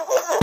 Oh,